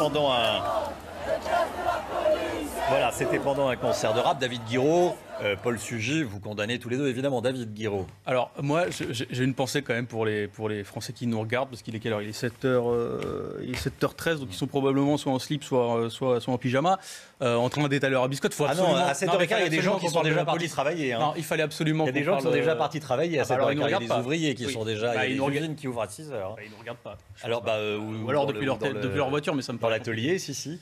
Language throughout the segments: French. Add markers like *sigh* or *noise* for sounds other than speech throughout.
pendant un, C'était pendant un concert de rap. David Guiraud, euh, Paul Sugy, vous condamnez tous les deux, évidemment. David Guiraud. Alors, moi, j'ai une pensée quand même pour les, pour les Français qui nous regardent, parce qu'il est quelle heure? Il est 7h, il est 7h13, donc ils sont probablement soit en slip, soit, euh, soit, soit en pyjama, euh, en train d'étaler leur biscotte. Faut Ah non, à Non, 7h15, mais il y a des gens qui sont déjà partis travailler. hein. Non, il fallait absolument Il y a des gens qui sont déjà euh, partis travailler à ah bah alors, 7h15. ils Il y a des ouvriers qui Oui. sont déjà. Bah, Il y a ils des usines qui ouvrent à 6h. Bah, ils ne regardent pas. Alors, bah, euh, Ou alors depuis, le- leur, voiture, mais ça me Dans l'atelier, si, si.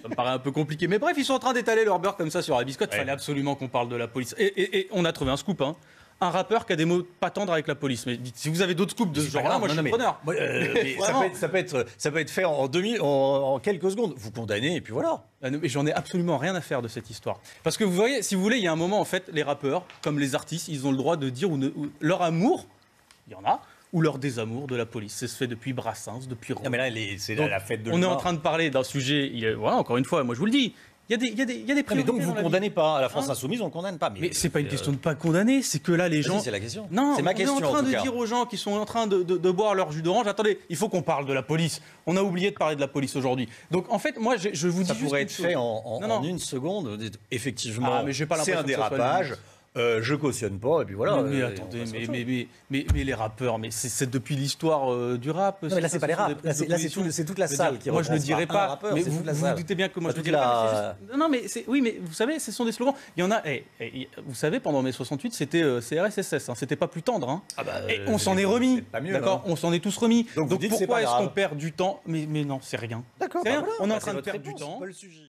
Ça me paraît un peu compliqué. Mais bref, ils sont en train d'étaler leur beurre comme ça sur la biscotte. Il Ouais. fallait absolument qu'on parle de la police. Et, et- et on a trouvé un scoop. hein. Un rappeur qui a des mots pas tendres avec la police. Mais dites, si vous avez d'autres scoops de ce genre-là, moi je non, suis preneur. euh, *laughs* mais ça, peut être, ça, peut être, ça peut être fait en, demi, en, en quelques secondes. Vous condamnez et puis voilà. Ah non, mais J'en ai absolument rien à faire de cette histoire. Parce que vous voyez, si vous voulez, il y a un moment, en fait, les rappeurs, comme les artistes, ils ont le droit de dire ou ne- ou leur amour, il y en a, ou leur désamour de la police. C'est se fait depuis Brassens, depuis Non, mais là, c'est la fête de On est en train de parler d'un sujet, il voilà, encore une fois, moi je vous le dis, il y a des, il y a des, il y a des Non, mais donc vous dans la vie. condamnez pas. À la France Hein Insoumise, on condamne pas. Mais, Mais c'est pas une euh, question de pas condamner, c'est que là, les gens. c'est la question. Non, c'est ma on question. est en train de cas. dire aux gens qui sont en train de, de- de boire leur jus d'orange, attendez, il faut qu'on parle de la police. On a oublié de parler de la police aujourd'hui. Donc en fait, moi, je, je vous dis Ça pourrait être fait en, en- Non, non. en une seconde. Effectivement, Ah, c'est un dérapage. Euh, je cautionne pas. Et puis voilà. Mais, mais euh, attendez, mais, autre mais, chose. mais, mais, mais les rappeurs, mais c'est depuis l'histoire euh, du rap. Non, mais là, c'est pas les rap. Là, c'est tout- toute la salle qui Moi, je ne dirais pas. Rappeur, mais vous vous doutez bien que moi, je ne dirais la- pas. mais c'est juste- Non, mais oui, mais vous savez, ce sont des slogans. Il y en a. eh, eh, vous savez, pendant mai 68, c'était euh, CRSSS. Hein, c'était pas plus tendre. Hein. Ah bah, Et on s'en est remis. mieux, D'accord hein. On s'en est tous remis. Donc pourquoi est-ce qu'on perd du temps? Mais, non, c'est rien. D'accord. Bah On est en bah, train de perdre du temps.